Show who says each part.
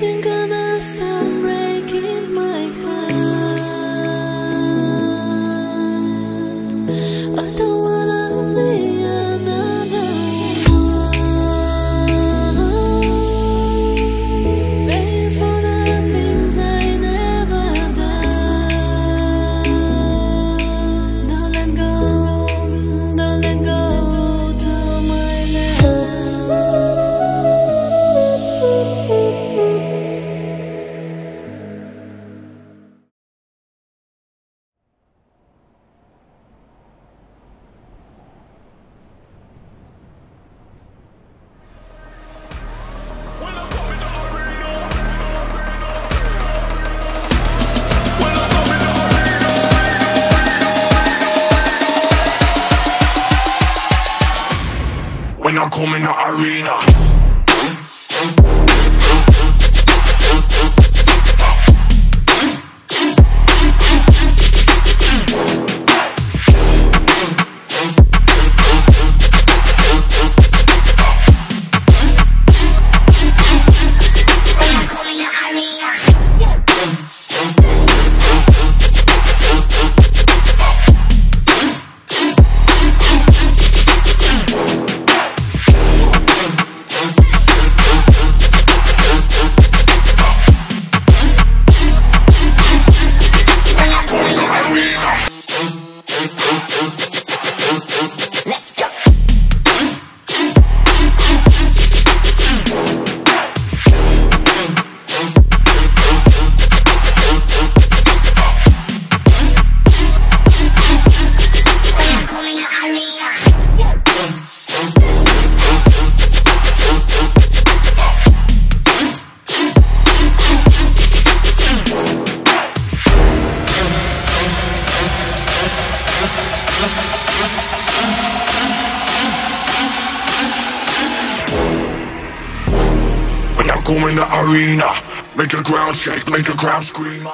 Speaker 1: 能够。When I come in the arena. When I come in the arena, make the ground shake, make the ground scream.